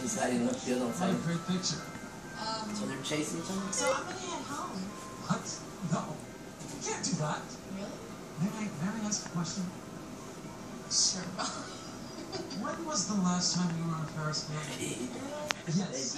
He's hiding the field on What a great picture. Um, so they're chasing each other? so I'm gonna head home. What? No. You can't do that. Really? May I, may I ask a question? Sure. When was the last time you were on a Ferris wheel? Yes.